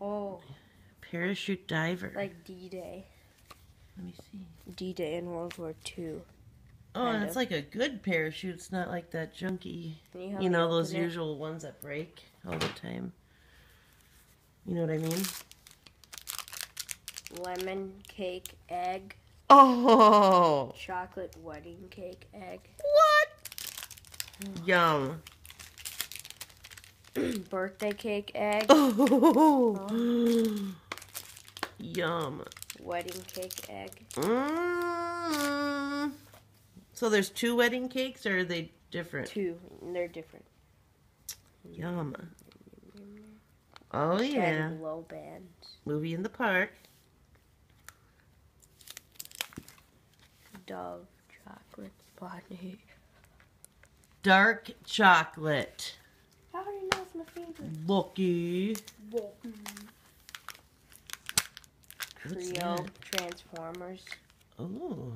Oh, Parachute diver. like D-Day. Let me see. D-Day in World War II. Oh, and it's like a good parachute. It's not like that junky, you, you know, those it? usual ones that break all the time. You know what I mean? Lemon cake egg. Oh, Chocolate wedding cake egg. what? Yum. Birthday cake egg. Oh, yum. Wedding cake egg. Mm. So there's two wedding cakes, or are they different? Two. They're different. Yum. Oh yeah. Low bands. Movie in the park. Dove chocolate bunny. Dark chocolate. How do you know it's my favorite? Lucky. What's Trio that? Transformers. Oh,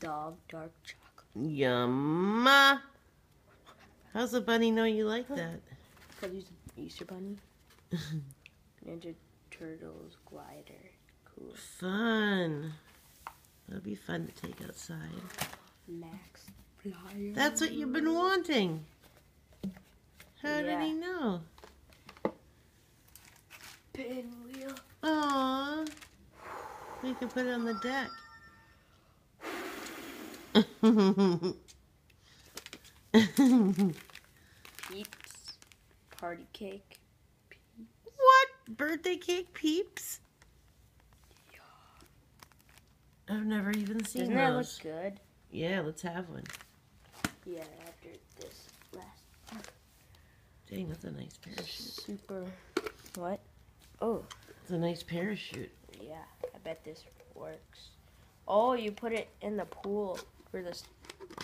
Dove dark chocolate. yum. How's the bunny know you like that? Cause he's an Easter bunny. Ninja Turtles glider. Cool. Fun. That'll be fun to take outside. Max flyer. That's what you've been wanting. How did he know? pinwheel. Aw. We can put it on the deck. Peeps. Party cake. what? Birthday cake peeps? I've never even seen Doesn't that look good? Yeah, let's have one. Yeah, after this last Dang, that's a nice parachute. super. What? Oh, It's a nice parachute. yeah. I bet this works. Oh, you put it in the pool for the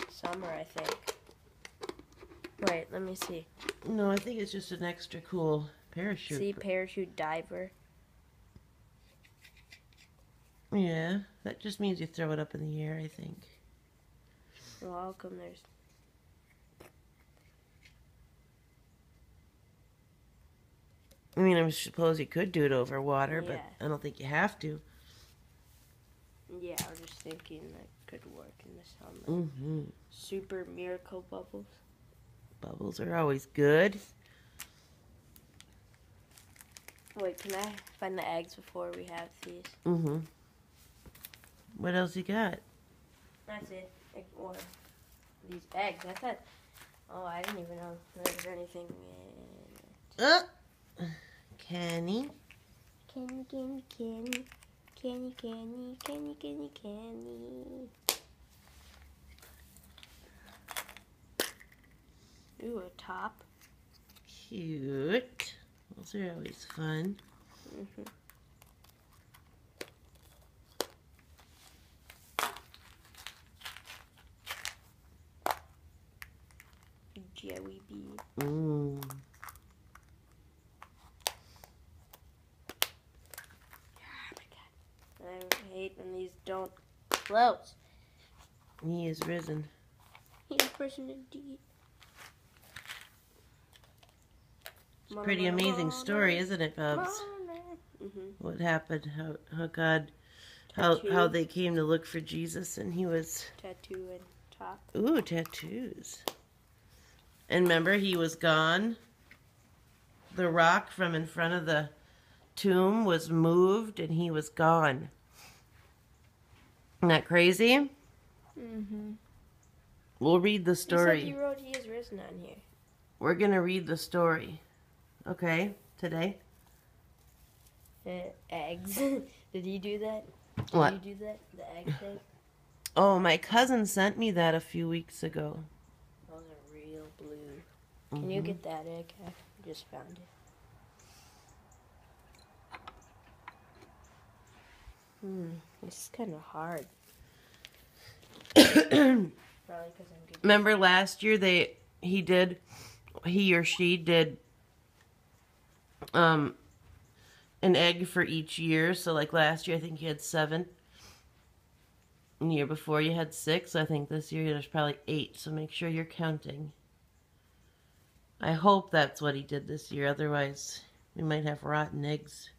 summer, I think. Wait, let me see. No, I think it's just an extra cool parachute. See, parachute diver. Yeah, that just means you throw it up in the air, I think. Well, how come there's. I mean, I suppose you could do it over water, but I don't think you have to. Yeah, I was just thinking that could work in the summer. Mm-hmm. Super miracle bubbles. Bubbles are always good. Wait, can I find the eggs before we have these? Mm-hmm. What else you got? That's it. Or these eggs. I thought. Oh, I didn't even know there was anything in it. Uh, Kenny. Candy, candy, candy. Candy, candy, candy, candy, candy. Ooh, a top. Cute. Those are always fun. hmm Jelly bean. Mm. I hate when these don't close. He is risen. He is risen indeed. It's a pretty amazing story, isn't it, Bubs? Mm-hmm. What happened? How how God how how they came to look for Jesus and he was Tattoo and top. ooh tattoos. And remember he was gone. The rock from in front of the tomb was moved and he was gone. Isn't that crazy? Mm-hmm. We'll read the story. he wrote he is risen on here. We're gonna read the story. Okay, today. Uh, eggs. Did he do that? Did What? you do that? The egg thing? Oh, my cousin sent me that a few weeks ago. Those are real blue. Can you Mhm. get that egg? I just found it. Hmm, this is kind of hard. Probably because I'm good. Remember last year they he did he or she did um an egg for each year. So like last year I think you had seven. And the year before you had six. I think this year there's probably eight. So make sure you're counting. I hope that's what he did this year. Otherwise, we might have rotten eggs.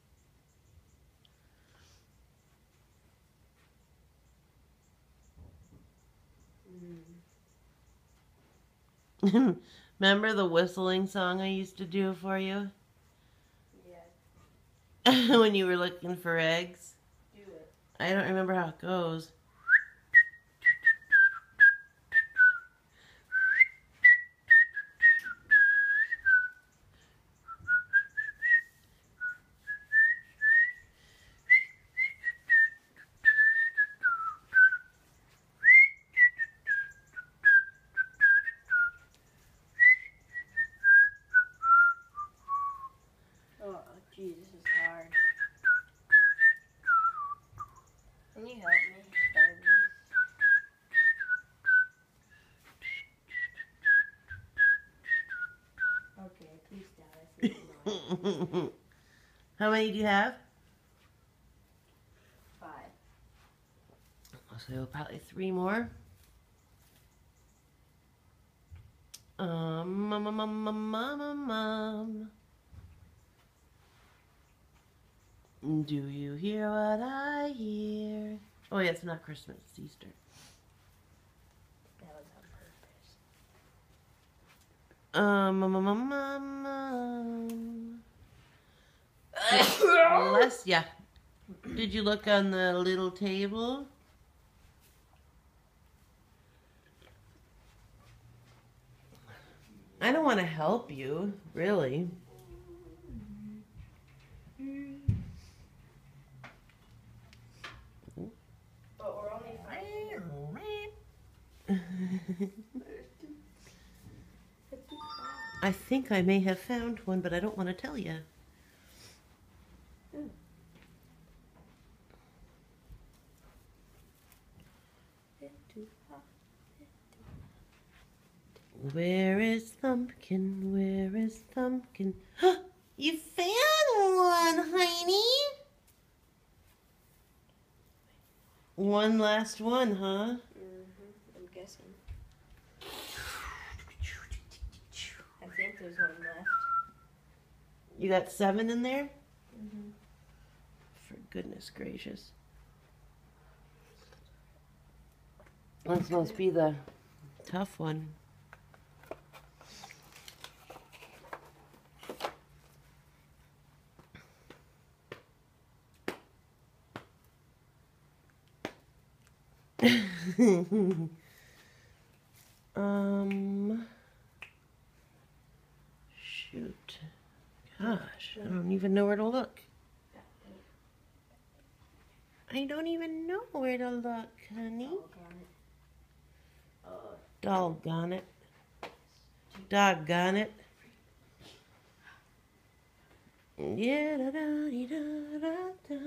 Remember the whistling song I used to do for you Yeah, when you were looking for eggs? do it. I don't remember how it goes. Oh, geez, this is hard. Can you help me start these? Okay, please stop. I see it's not. how many do you have? Five. So probably three more. Um, mum, mum, mum, mum, mum, mum. Do you hear what I hear? Oh yeah, it's not Christmas, it's Easter. That was on purpose. Um, mum, mum, mum, mum, mum. Bless ya. Did you look on the little table? I don't want to help you, really. But we're only I think I may have found one, but I don't want to tell you. Where is Thumbkin? Where is Thumbkin? you found one, Heiny. One last one, huh? Mm-hmm, I'm guessing. I think there's one left. You got seven in there? Goodness gracious. This must be the tough one. um shoot. Gosh, I don't even know where to look. I don't even know where to look, honey. Doggone it. Doggone it. Yeah, da da dee, da da da da.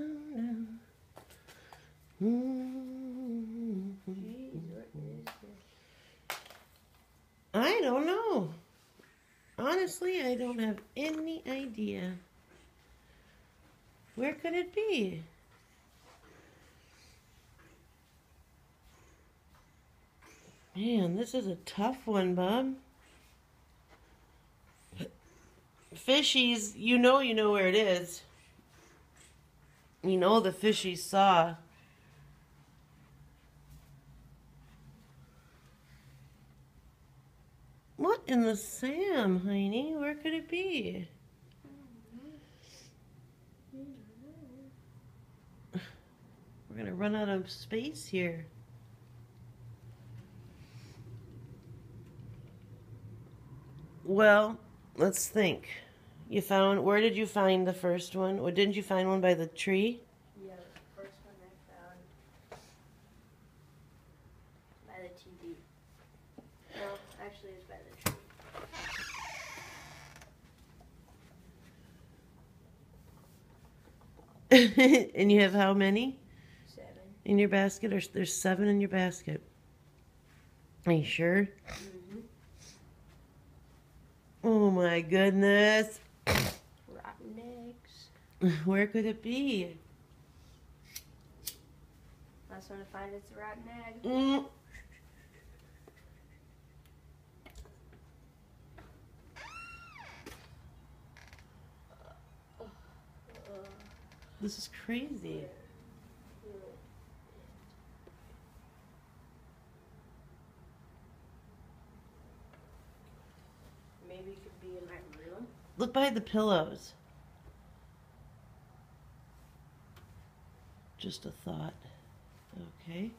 I don't know. Honestly, I don't have any idea. Where could it be? Man, this is a tough one, bub. Fishies, you know you know where it is. You know the fishies saw. What in the Sam, Heiny? Where could it be? We're gonna run out of space here. Well, let's think. You found where did you find the first one? Or didn't you find one by the tree? Yeah, the first one I found by the TV. No, actually, it's by the tree. and you have how many Seven. in your basket? Or there's seven in your basket. Are you sure? Mm-hmm. Oh my goodness. Rotten eggs. Where could it be? Last one to find it's a rotten egg. Mm. This is crazy. The pillows. Just a thought. Okay.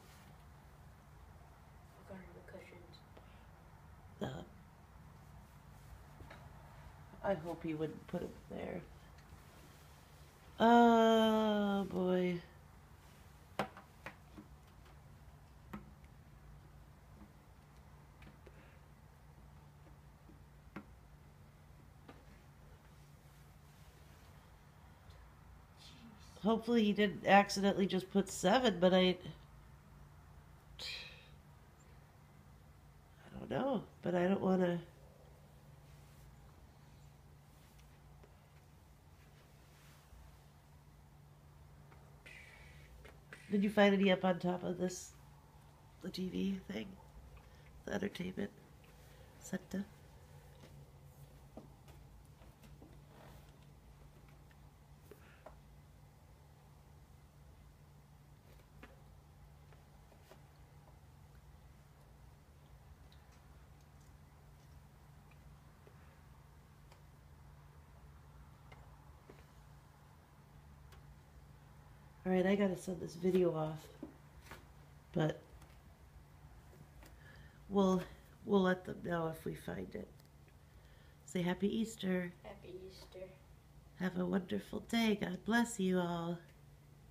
The. Uh, I hope he wouldn't put it there. Oh boy. Hopefully he didn't accidentally just put seven, but I. I don't know, but I don't want to. Did you find any up on top of this, the TV thing, the entertainment center? All right, I gotta send this video off, but we'll we'll let them know if we find it. Say Happy Easter. Happy Easter. Have a wonderful day. God bless you all.